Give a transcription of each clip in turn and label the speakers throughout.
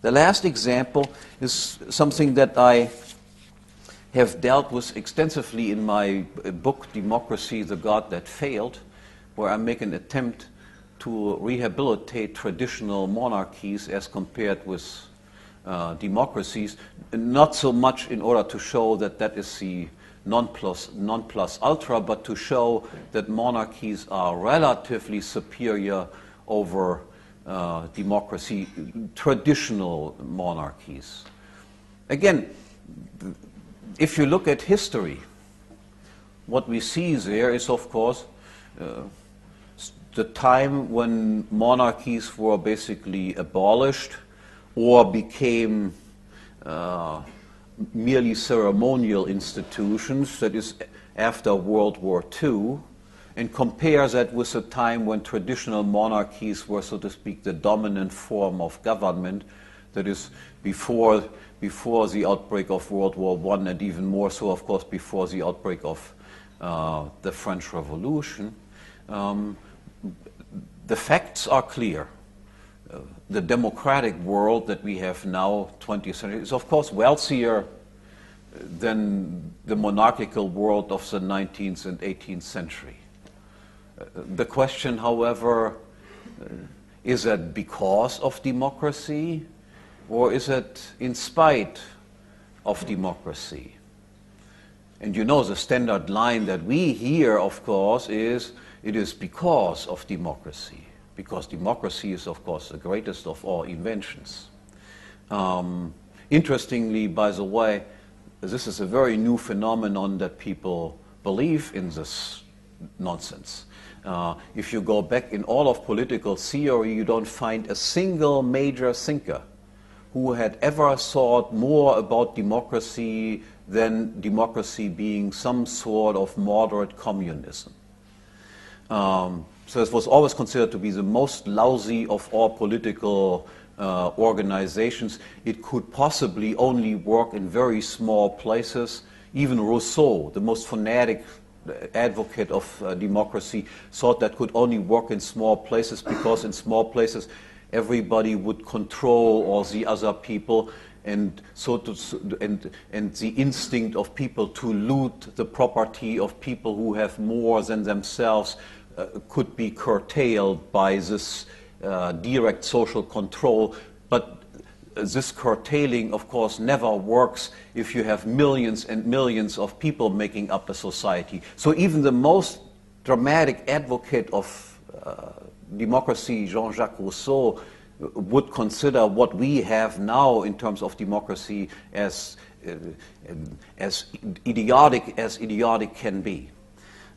Speaker 1: The last example is something that I have dealt with extensively in my book, Democracy, the God That Failed, where I make an attempt to rehabilitate traditional monarchies as compared with uh, democracies, not so much in order to show that that is the non plus, non plus ultra, but to show that monarchies are relatively superior over uh, democracy, traditional monarchies. Again, if you look at history, what we see there is, of course, uh, the time when monarchies were basically abolished or became uh, merely ceremonial institutions, that is, after World War II, and compare that with a time when traditional monarchies were, so to speak, the dominant form of government, that is, before, before the outbreak of World War I, and even more so, of course, before the outbreak of uh, the French Revolution. Um, the facts are clear. Uh, the democratic world that we have now, 20th century, is of course wealthier than the monarchical world of the 19th and 18th century. The question, however, uh, is that because of democracy or is it in spite of democracy? And you know the standard line that we hear, of course, is it is because of democracy, because democracy is, of course, the greatest of all inventions. Um, interestingly, by the way, this is a very new phenomenon that people believe in this nonsense. Uh, if you go back in all of political theory, you don't find a single major thinker who had ever thought more about democracy than democracy being some sort of moderate communism. Um, so it was always considered to be the most lousy of all political uh, organizations. It could possibly only work in very small places. Even Rousseau, the most fanatic advocate of uh, democracy, thought that could only work in small places because in small places everybody would control all the other people and so to, and, and the instinct of people to loot the property of people who have more than themselves uh, could be curtailed by this uh, direct social control. But this curtailing, of course, never works if you have millions and millions of people making up a society. So even the most dramatic advocate of uh, democracy, Jean Jacques Rousseau, would consider what we have now in terms of democracy as, uh, as idiotic as idiotic can be.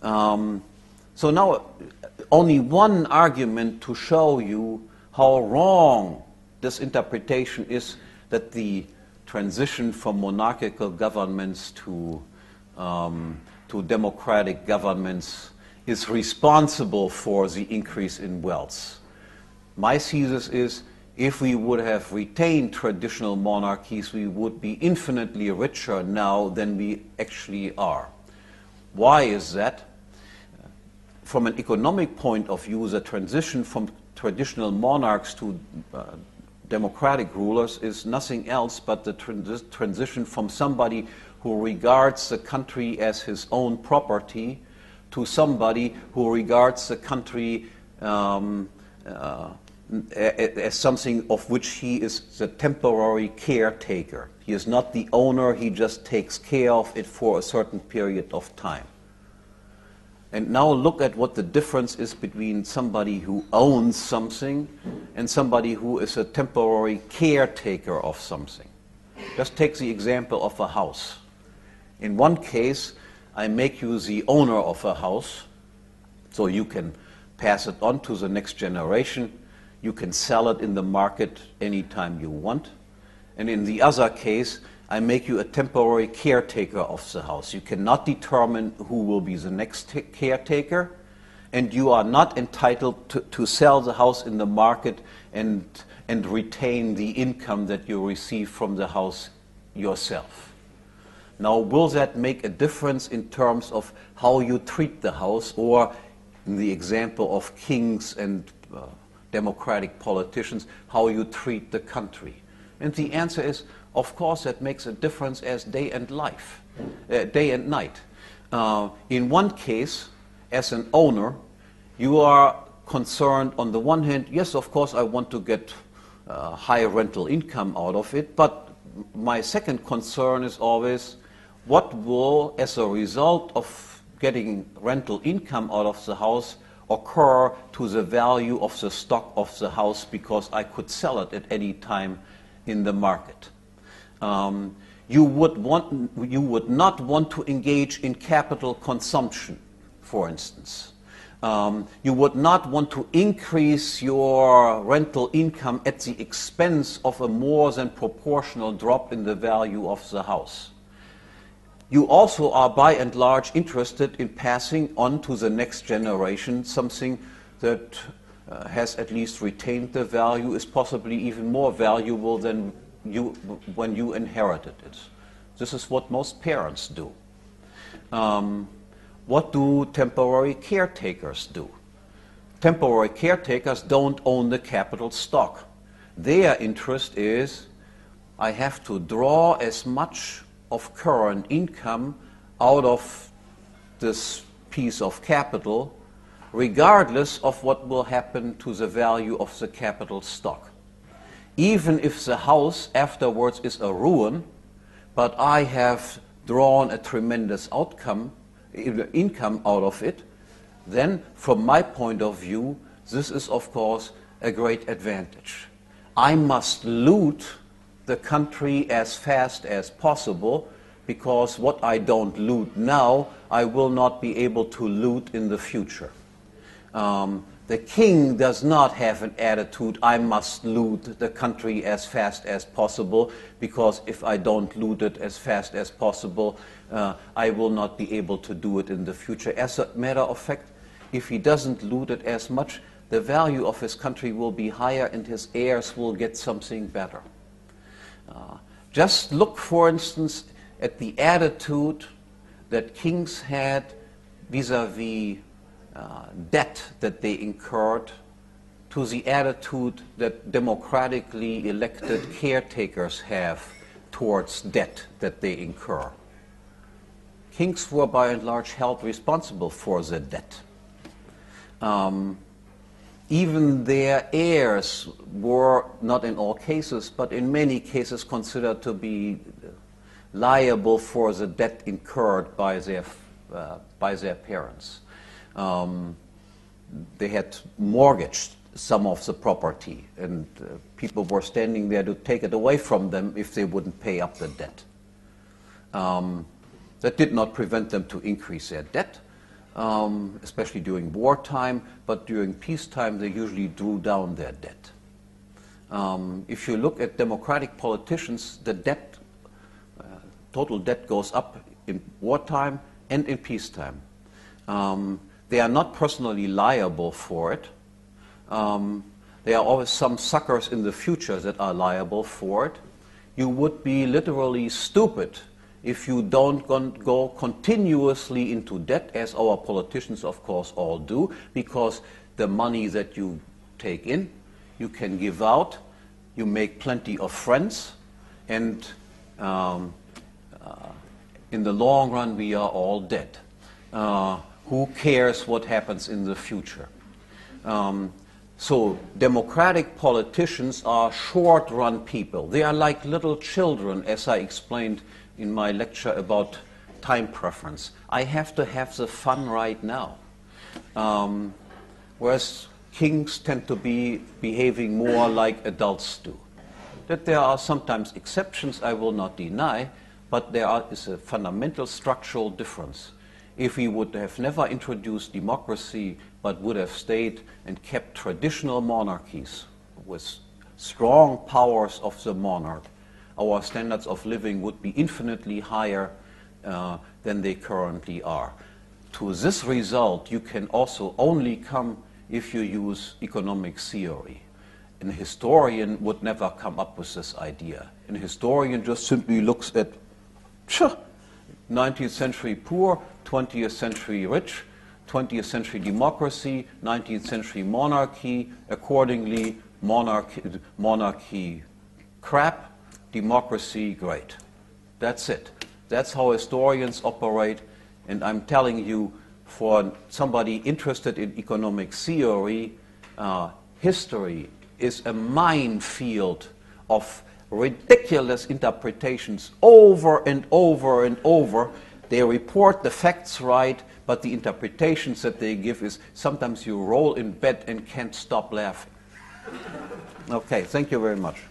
Speaker 1: Um, so now, only one argument to show you how wrong this interpretation is that the transition from monarchical governments to, um, to democratic governments is responsible for the increase in wealth. My thesis is if we would have retained traditional monarchies, we would be infinitely richer now than we actually are. Why is that? from an economic point of view, the transition from traditional monarchs to uh, democratic rulers is nothing else but the trans transition from somebody who regards the country as his own property to somebody who regards the country um, uh, as something of which he is the temporary caretaker. He is not the owner, he just takes care of it for a certain period of time. And now look at what the difference is between somebody who owns something and somebody who is a temporary caretaker of something. Just take the example of a house. In one case, I make you the owner of a house, so you can pass it on to the next generation. You can sell it in the market anytime you want. And in the other case, I make you a temporary caretaker of the house. You cannot determine who will be the next caretaker, and you are not entitled to, to sell the house in the market and, and retain the income that you receive from the house yourself. Now, will that make a difference in terms of how you treat the house, or in the example of kings and uh, democratic politicians, how you treat the country? And the answer is, of course, that makes a difference as day and life, uh, day and night. Uh, in one case, as an owner, you are concerned on the one hand, yes, of course, I want to get uh, higher rental income out of it, but my second concern is always what will, as a result of getting rental income out of the house, occur to the value of the stock of the house because I could sell it at any time in the market. Um, you, would want, you would not want to engage in capital consumption, for instance. Um, you would not want to increase your rental income at the expense of a more than proportional drop in the value of the house. You also are by and large interested in passing on to the next generation something that uh, has at least retained the value, is possibly even more valuable than you, when you inherited it. This is what most parents do. Um, what do temporary caretakers do? Temporary caretakers don't own the capital stock. Their interest is I have to draw as much of current income out of this piece of capital, regardless of what will happen to the value of the capital stock. Even if the house afterwards is a ruin, but I have drawn a tremendous outcome, income out of it, then from my point of view, this is of course a great advantage. I must loot the country as fast as possible because what I don't loot now, I will not be able to loot in the future. Um, the king does not have an attitude, I must loot the country as fast as possible, because if I don't loot it as fast as possible, uh, I will not be able to do it in the future. As a matter of fact, if he doesn't loot it as much, the value of his country will be higher and his heirs will get something better. Uh, just look, for instance, at the attitude that kings had vis-a-vis uh, debt that they incurred to the attitude that democratically elected caretakers have towards debt that they incur. Kings were by and large held responsible for the debt. Um, even their heirs were, not in all cases, but in many cases, considered to be liable for the debt incurred by their, uh, by their parents. Um, they had mortgaged some of the property, and uh, people were standing there to take it away from them if they wouldn't pay up the debt. Um, that did not prevent them to increase their debt, um, especially during wartime, but during peacetime they usually drew down their debt. Um, if you look at democratic politicians, the debt, uh, total debt goes up in wartime and in peacetime. Um, they are not personally liable for it. Um, there are always some suckers in the future that are liable for it. You would be literally stupid if you don't go continuously into debt, as our politicians, of course, all do, because the money that you take in, you can give out, you make plenty of friends, and um, uh, in the long run, we are all dead. Uh, who cares what happens in the future? Um, so, democratic politicians are short run people. They are like little children, as I explained in my lecture about time preference. I have to have the fun right now. Um, whereas kings tend to be behaving more like adults do. That there are sometimes exceptions, I will not deny, but there is a fundamental structural difference. If we would have never introduced democracy, but would have stayed and kept traditional monarchies with strong powers of the monarch, our standards of living would be infinitely higher uh, than they currently are. To this result, you can also only come if you use economic theory. An historian would never come up with this idea. An historian just simply looks at 19th century poor, 20th century rich, 20th century democracy, 19th century monarchy, accordingly monarchy, monarchy crap, democracy great. That's it. That's how historians operate. And I'm telling you, for somebody interested in economic theory, uh, history is a minefield of ridiculous interpretations over and over and over. They report the facts right, but the interpretations that they give is sometimes you roll in bed and can't stop laughing. Okay, thank you very much.